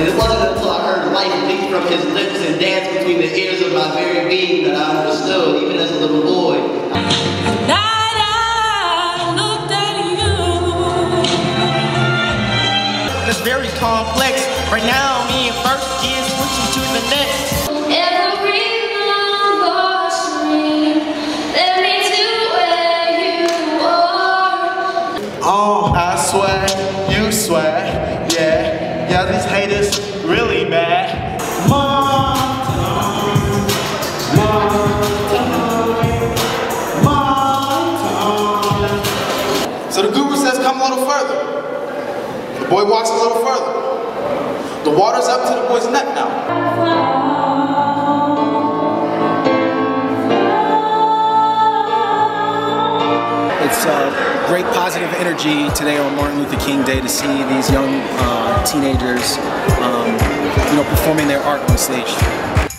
And it wasn't until I heard life leap from his lips and dance between the ears of my very being that I understood, even as a little boy. I looked at you. It's very complex. Right now, me and first gear switching to the next. Every number stream led me to where you are. Oh, I swear, really. Mom, So the guru says, come a little further. The boy walks a little further. The water's up to the boy's neck now. It's uh, great positive energy today on Martin Luther King Day to see these young uh, teenagers, um, you know, performing their art on stage.